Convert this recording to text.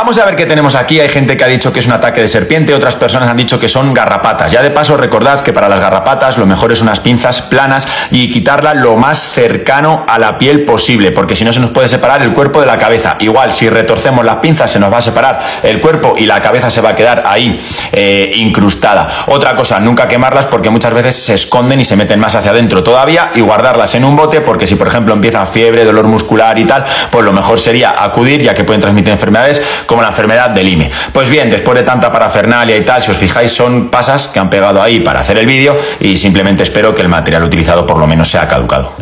Vamos a ver qué tenemos aquí. Hay gente que ha dicho que es un ataque de serpiente, otras personas han dicho que son garrapatas. Ya de paso, recordad que para las garrapatas lo mejor es unas pinzas planas y quitarla lo más cercano a la piel posible, porque si no se nos puede separar el cuerpo de la cabeza. Igual, si retorcemos las pinzas, se nos va a separar el cuerpo y la cabeza se va a quedar ahí eh, incrustada. Otra cosa, nunca quemarlas porque muchas veces se esconden y se meten más hacia adentro todavía y guardarlas en un bote, porque si por ejemplo empieza fiebre, dolor muscular y tal, pues lo mejor sería acudir, ya que pueden transmitir enfermedades como la enfermedad del IME. Pues bien, después de tanta parafernalia y tal, si os fijáis, son pasas que han pegado ahí para hacer el vídeo y simplemente espero que el material utilizado por lo menos sea caducado.